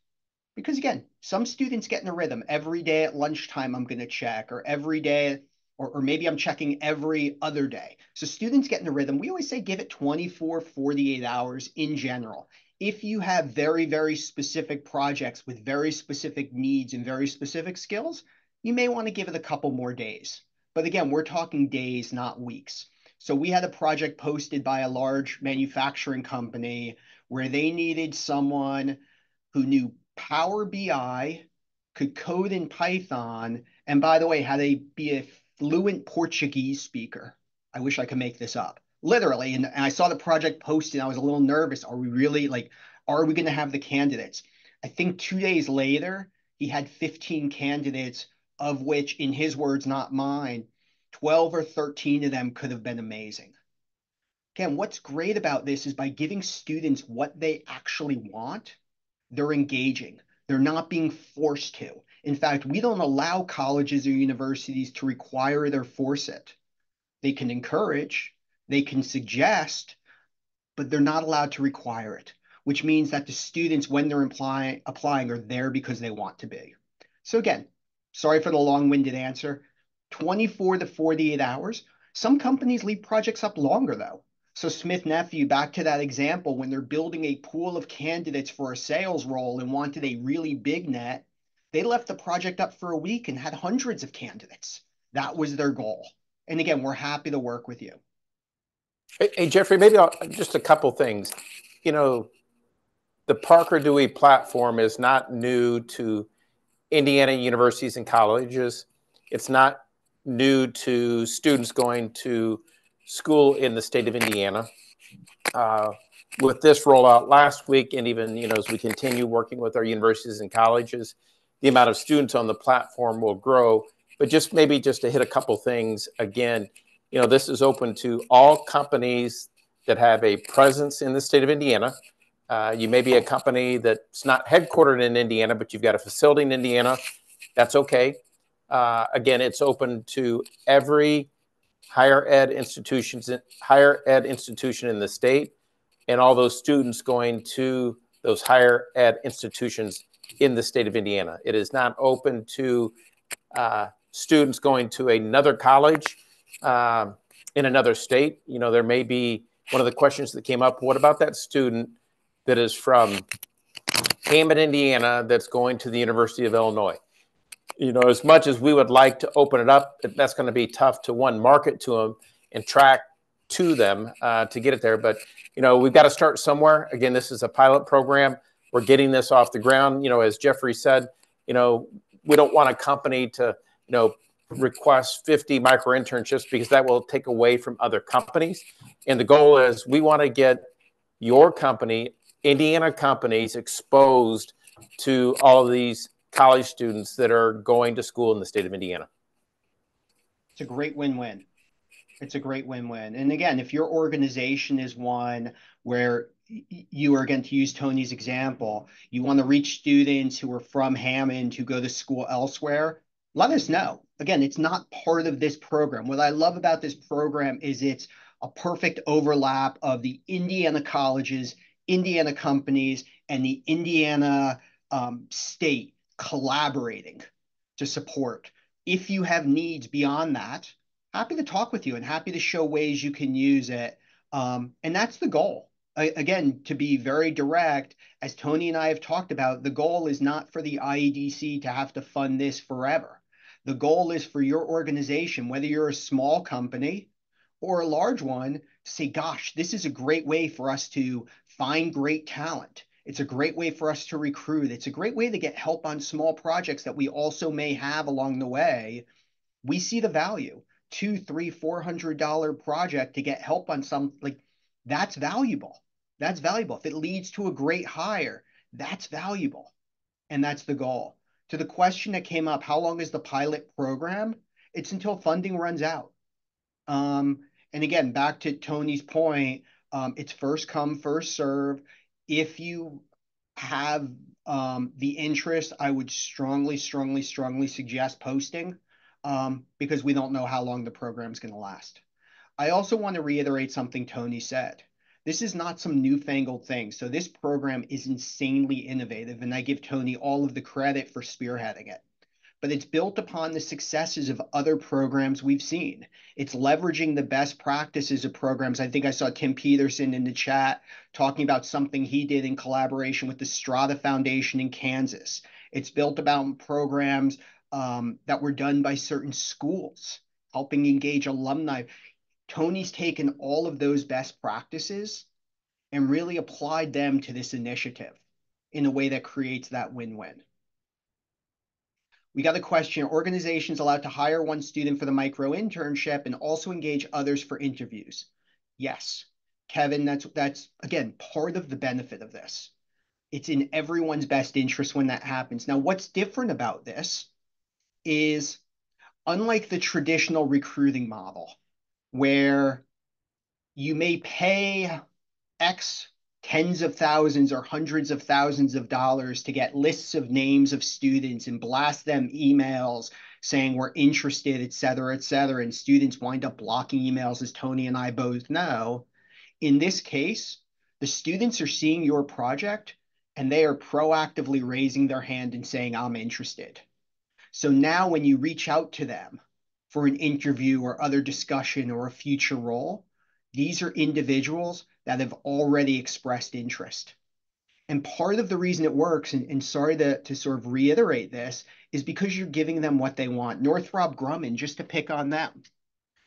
Because again, some students get in a rhythm. Every day at lunchtime, I'm going to check, or every day, or, or maybe I'm checking every other day. So students get in a rhythm. We always say give it 24, 48 hours in general if you have very, very specific projects with very specific needs and very specific skills, you may want to give it a couple more days. But again, we're talking days, not weeks. So we had a project posted by a large manufacturing company where they needed someone who knew Power BI, could code in Python, and by the way, had a be a fluent Portuguese speaker. I wish I could make this up literally. And, and I saw the project posted. I was a little nervous. Are we really like, are we going to have the candidates? I think two days later, he had 15 candidates, of which, in his words, not mine, 12 or 13 of them could have been amazing. Again, what's great about this is by giving students what they actually want, they're engaging. They're not being forced to. In fact, we don't allow colleges or universities to require their or force it. They can encourage, they can suggest, but they're not allowed to require it, which means that the students, when they're applying, applying, are there because they want to be. So again, sorry for the long-winded answer. 24 to 48 hours. Some companies leave projects up longer though. So Smith Nephew, back to that example, when they're building a pool of candidates for a sales role and wanted a really big net, they left the project up for a week and had hundreds of candidates. That was their goal. And again, we're happy to work with you. Hey, Jeffrey, maybe I'll, just a couple things. You know, the Parker Dewey platform is not new to Indiana universities and colleges. It's not new to students going to school in the state of Indiana. Uh, with this rollout last week, and even you know as we continue working with our universities and colleges, the amount of students on the platform will grow. But just maybe just to hit a couple things again, you know, this is open to all companies that have a presence in the state of Indiana. Uh, you may be a company that's not headquartered in Indiana, but you've got a facility in Indiana. That's okay. Uh, again, it's open to every higher ed institutions, higher ed institution in the state, and all those students going to those higher ed institutions in the state of Indiana. It is not open to uh, students going to another college um, in another state. You know, there may be one of the questions that came up. What about that student that is from Hammond, Indiana, that's going to the University of Illinois? You know, as much as we would like to open it up, that's going to be tough to one market to them and track to them uh, to get it there. But you know, we've got to start somewhere. Again, this is a pilot program. We're getting this off the ground. You know, as Jeffrey said, you know, we don't want a company to, you know, request 50 micro internships because that will take away from other companies. And the goal is we want to get your company, Indiana companies, exposed to all of these college students that are going to school in the state of Indiana. It's a great win win. It's a great win win. And again, if your organization is one where you are going to use Tony's example, you want to reach students who are from Hammond who go to school elsewhere, let us know. Again, it's not part of this program. What I love about this program is it's a perfect overlap of the Indiana colleges, Indiana companies, and the Indiana um, state collaborating to support. If you have needs beyond that, happy to talk with you and happy to show ways you can use it. Um, and that's the goal. I, again, to be very direct, as Tony and I have talked about, the goal is not for the IEDC to have to fund this forever. The goal is for your organization, whether you're a small company or a large one, to say, gosh, this is a great way for us to find great talent. It's a great way for us to recruit. It's a great way to get help on small projects that we also may have along the way. We see the value. Two, three, four hundred dollar project to get help on some like that's valuable. That's valuable. If it leads to a great hire, that's valuable. And that's the goal. To the question that came up, how long is the pilot program? It's until funding runs out. Um, and again, back to Tony's point, um, it's first come, first serve. If you have um, the interest, I would strongly, strongly, strongly suggest posting um, because we don't know how long the program is going to last. I also want to reiterate something Tony said. This is not some newfangled thing. So this program is insanely innovative, and I give Tony all of the credit for spearheading it. But it's built upon the successes of other programs we've seen. It's leveraging the best practices of programs. I think I saw Tim Peterson in the chat talking about something he did in collaboration with the Strada Foundation in Kansas. It's built about programs um, that were done by certain schools, helping engage alumni. Tony's taken all of those best practices and really applied them to this initiative in a way that creates that win-win. We got a question, organizations allowed to hire one student for the micro internship and also engage others for interviews? Yes. Kevin, that's, that's again, part of the benefit of this. It's in everyone's best interest when that happens. Now, what's different about this is unlike the traditional recruiting model, where you may pay X tens of thousands or hundreds of thousands of dollars to get lists of names of students and blast them emails saying we're interested, et cetera, et cetera. And students wind up blocking emails, as Tony and I both know. In this case, the students are seeing your project and they are proactively raising their hand and saying, I'm interested. So now when you reach out to them, for an interview or other discussion or a future role, these are individuals that have already expressed interest. And part of the reason it works, and, and sorry to, to sort of reiterate this, is because you're giving them what they want. Northrop Grumman, just to pick on them.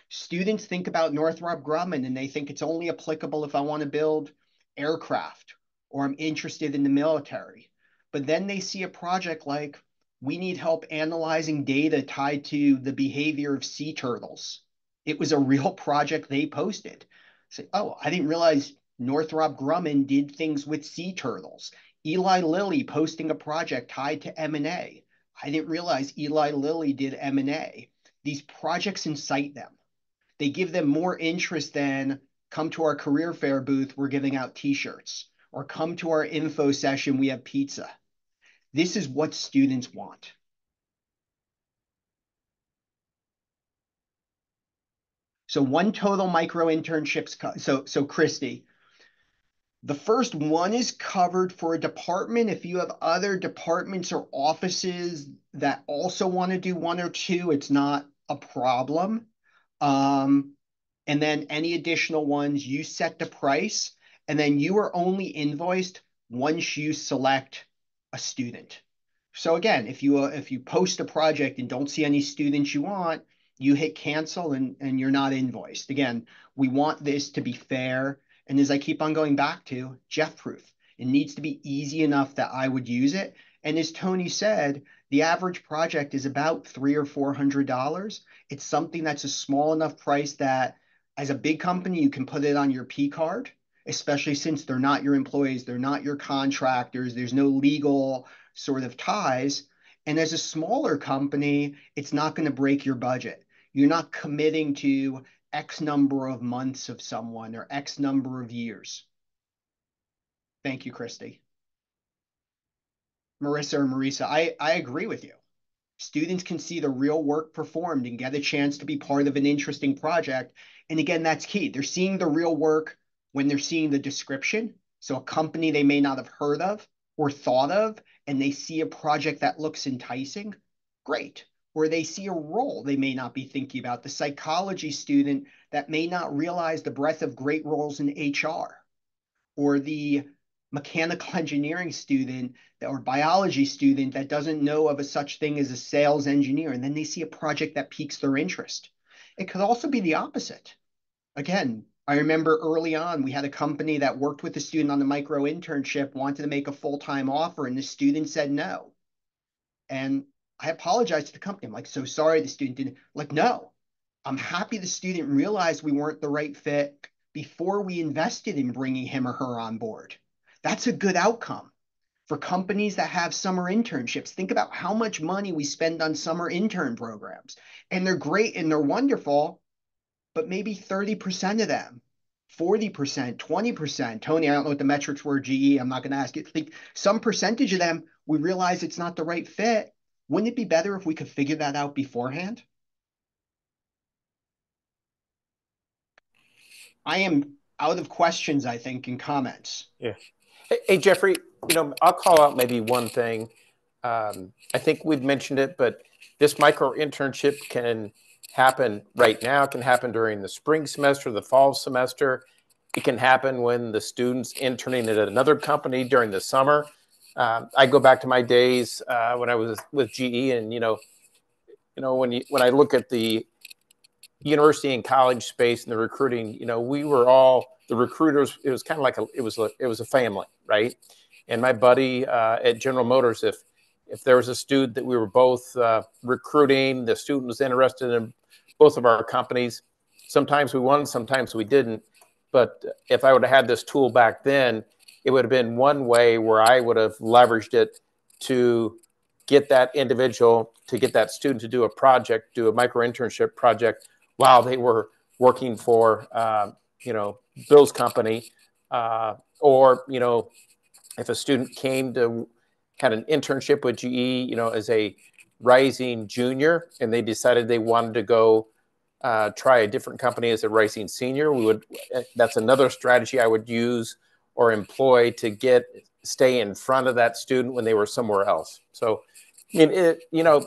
Students think about Northrop Grumman and they think it's only applicable if I want to build aircraft or I'm interested in the military. But then they see a project like we need help analyzing data tied to the behavior of sea turtles. It was a real project they posted. Say, oh, I didn't realize Northrop Grumman did things with sea turtles. Eli Lilly posting a project tied to M&A. I didn't realize Eli Lilly did M&A. These projects incite them. They give them more interest than come to our career fair booth, we're giving out t-shirts, or come to our info session, we have pizza. This is what students want. So one total micro internships. So, so Christy, the first one is covered for a department. If you have other departments or offices that also want to do one or two, it's not a problem. Um, and then any additional ones, you set the price, and then you are only invoiced once you select a student. So again, if you uh, if you post a project and don't see any students you want, you hit cancel and, and you're not invoiced. Again, we want this to be fair. And as I keep on going back to, Jeff proof. It needs to be easy enough that I would use it. And as Tony said, the average project is about three or four hundred dollars. It's something that's a small enough price that as a big company, you can put it on your P card, especially since they're not your employees, they're not your contractors, there's no legal sort of ties. And as a smaller company, it's not going to break your budget. You're not committing to X number of months of someone or X number of years. Thank you, Christy. Marissa or Marisa, I, I agree with you. Students can see the real work performed and get a chance to be part of an interesting project. And again, that's key. They're seeing the real work when they're seeing the description. So a company they may not have heard of or thought of, and they see a project that looks enticing, great where they see a role they may not be thinking about, the psychology student that may not realize the breadth of great roles in HR, or the mechanical engineering student or biology student that doesn't know of a such thing as a sales engineer, and then they see a project that piques their interest. It could also be the opposite. Again, I remember early on, we had a company that worked with a student on the micro internship, wanted to make a full-time offer, and the student said no. And I apologized to the company. I'm like, so sorry the student didn't. Like, no, I'm happy the student realized we weren't the right fit before we invested in bringing him or her on board. That's a good outcome for companies that have summer internships. Think about how much money we spend on summer intern programs. And they're great and they're wonderful, but maybe 30% of them, 40%, 20%. Tony, I don't know what the metrics were, GE. I'm not going to ask you. Think some percentage of them, we realize it's not the right fit wouldn't it be better if we could figure that out beforehand? I am out of questions, I think, in comments. Yeah. Hey, hey Jeffrey, you know, I'll call out maybe one thing. Um, I think we've mentioned it, but this micro internship can happen right now, it can happen during the spring semester, the fall semester. It can happen when the student's interning at another company during the summer um, I go back to my days uh, when I was with GE, and you know, you know when you when I look at the university and college space and the recruiting, you know, we were all the recruiters. It was kind of like a it was a, it was a family, right? And my buddy uh, at General Motors, if if there was a student that we were both uh, recruiting, the student was interested in both of our companies. Sometimes we won, sometimes we didn't. But if I would have had this tool back then, it would have been one way where I would have leveraged it to get that individual, to get that student to do a project, do a micro internship project while they were working for, uh, you know, Bill's company. Uh, or, you know, if a student came to, had an internship with GE, you know, as a rising junior and they decided they wanted to go uh, try a different company as a rising senior, we would, that's another strategy I would use or employ to get stay in front of that student when they were somewhere else. So, I mean, it, you know,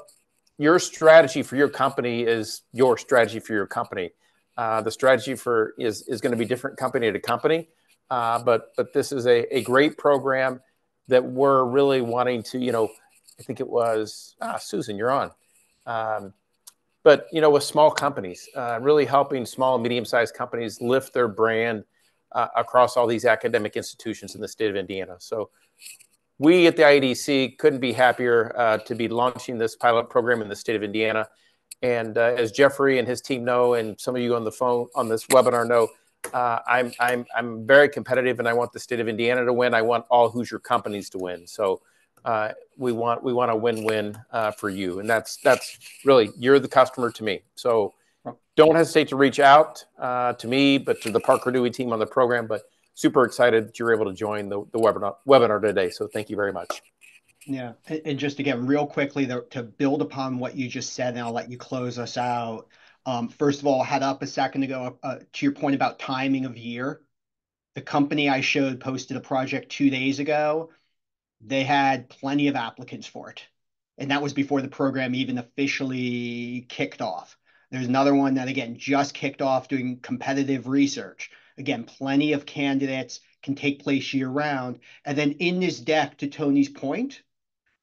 your strategy for your company is your strategy for your company. Uh, the strategy for is is going to be different company to company, uh, but but this is a, a great program that we're really wanting to. You know, I think it was ah, Susan, you're on. Um, but you know, with small companies, uh, really helping small and medium sized companies lift their brand uh, across all these academic institutions in the state of Indiana. So we at the IEDC couldn't be happier uh, to be launching this pilot program in the state of Indiana. And uh, as Jeffrey and his team know, and some of you on the phone on this webinar know, uh, I'm, I'm, I'm very competitive and I want the state of Indiana to win. I want all Hoosier companies to win. So uh, we want we want a win-win uh, for you, and that's that's really you're the customer to me. So don't hesitate to reach out uh, to me, but to the Parker Dewey team on the program. But super excited that you're able to join the, the webinar, webinar today. So thank you very much. Yeah. And just again, real quickly to, to build upon what you just said, and I'll let you close us out. Um, first of all, I had up a second ago uh, to your point about timing of year. The company I showed posted a project two days ago. They had plenty of applicants for it. And that was before the program even officially kicked off. There's another one that, again, just kicked off doing competitive research. Again, plenty of candidates can take place year round. And then in this deck, to Tony's point,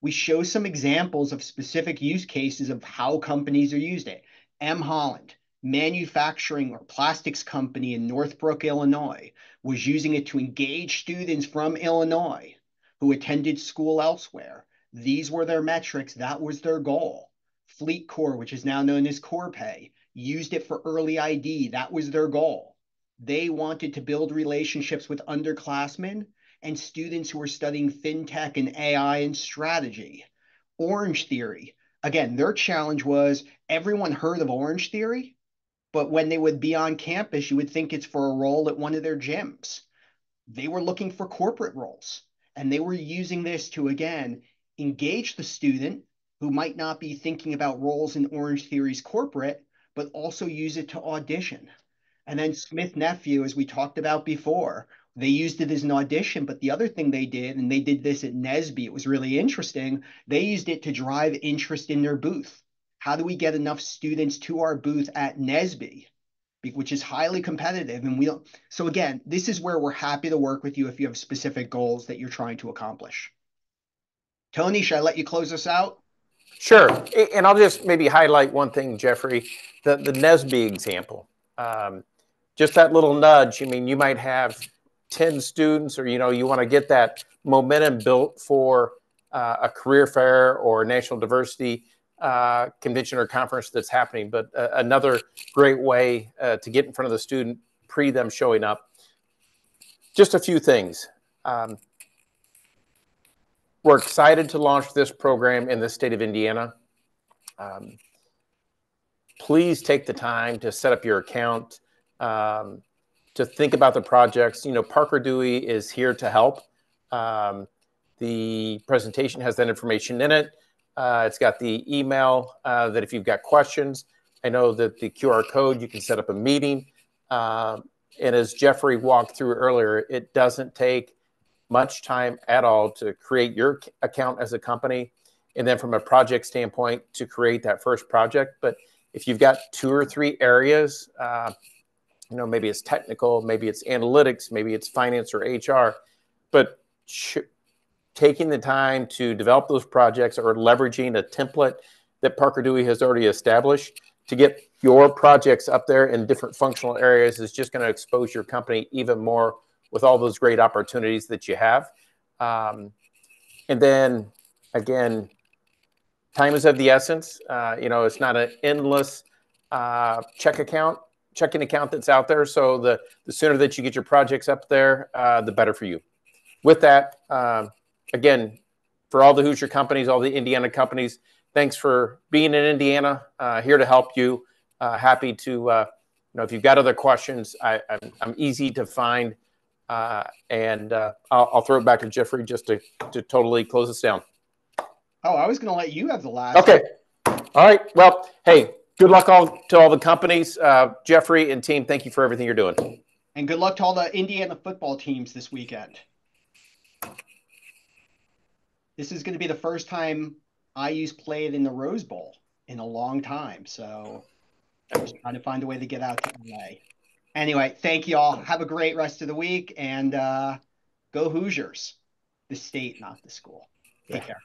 we show some examples of specific use cases of how companies are used it. M. Holland, manufacturing or plastics company in Northbrook, Illinois, was using it to engage students from Illinois who attended school elsewhere. These were their metrics. That was their goal. FleetCor, which is now known as Corpay, used it for early ID. That was their goal. They wanted to build relationships with underclassmen and students who were studying fintech and AI and strategy. Orange Theory, again, their challenge was everyone heard of Orange Theory, but when they would be on campus, you would think it's for a role at one of their gyms. They were looking for corporate roles, and they were using this to, again, engage the student who might not be thinking about roles in Orange Theory's corporate, but also use it to audition. And then Smith Nephew, as we talked about before, they used it as an audition, but the other thing they did, and they did this at NSBE, it was really interesting. They used it to drive interest in their booth. How do we get enough students to our booth at NSBE, which is highly competitive? And we don't. So again, this is where we're happy to work with you if you have specific goals that you're trying to accomplish. Tony, should I let you close us out? Sure. And I'll just maybe highlight one thing, Jeffrey, the, the NSBE example. Um, just that little nudge. I mean, you might have 10 students or you know you want to get that momentum built for uh, a career fair or national diversity uh, convention or conference that's happening but uh, another great way uh, to get in front of the student pre them showing up just a few things um, we're excited to launch this program in the state of indiana um, please take the time to set up your account um, to think about the projects. You know, Parker Dewey is here to help. Um, the presentation has that information in it. Uh, it's got the email uh, that if you've got questions, I know that the QR code, you can set up a meeting. Uh, and as Jeffrey walked through earlier, it doesn't take much time at all to create your account as a company. And then from a project standpoint, to create that first project. But if you've got two or three areas, uh, you know maybe it's technical maybe it's analytics maybe it's finance or hr but taking the time to develop those projects or leveraging a template that parker dewey has already established to get your projects up there in different functional areas is just going to expose your company even more with all those great opportunities that you have um, and then again time is of the essence uh, you know it's not an endless uh, check account checking account that's out there. So the, the sooner that you get your projects up there, uh, the better for you. With that, uh, again, for all the Hoosier companies, all the Indiana companies, thanks for being in Indiana. Uh, here to help you. Uh, happy to, uh, you know, if you've got other questions, I, am easy to find. Uh, and I'll, I'll, throw it back to Jeffrey just to, to totally close us down. Oh, I was going to let you have the last. Okay. All right. Well, hey, good luck all to all the companies. Uh, Jeffrey and team, thank you for everything you're doing. And good luck to all the Indiana football teams this weekend. This is going to be the first time IU's played in the Rose Bowl in a long time. So I'm just trying to find a way to get out to LA. Anyway, thank you all. Have a great rest of the week and uh, go Hoosiers. The state, not the school. Take care.